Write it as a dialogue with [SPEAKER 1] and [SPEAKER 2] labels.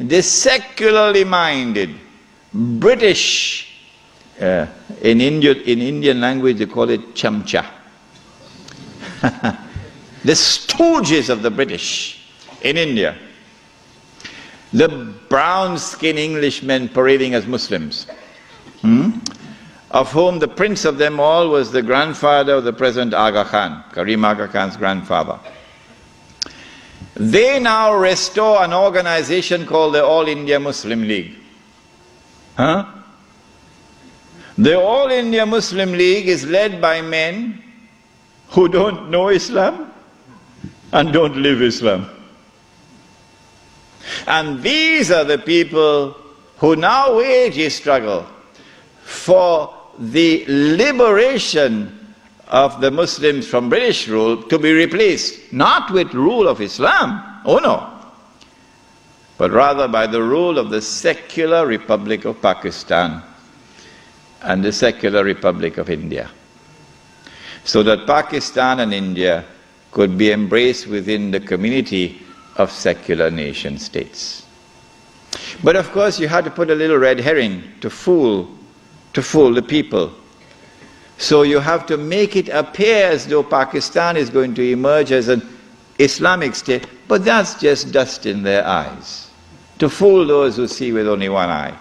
[SPEAKER 1] the secularly minded British, uh, in, India, in Indian language they call it chamcha, the stooges of the British in India, the brown skinned Englishmen parading as Muslims, hmm? of whom the prince of them all was the grandfather of the present Aga Khan, Karim Aga Khan's grandfather. They now restore an organization called the All India Muslim League. Huh? The All India Muslim League is led by men who don't know Islam and don't live Islam. And these are the people who now wage a struggle for the liberation of the Muslims from British rule to be replaced, not with rule of Islam, oh no, but rather by the rule of the secular Republic of Pakistan and the secular Republic of India. So that Pakistan and India could be embraced within the community of secular nation states. But of course you had to put a little red herring to fool, to fool the people so you have to make it appear as though Pakistan is going to emerge as an Islamic state, but that's just dust in their eyes to fool those who see with only one eye.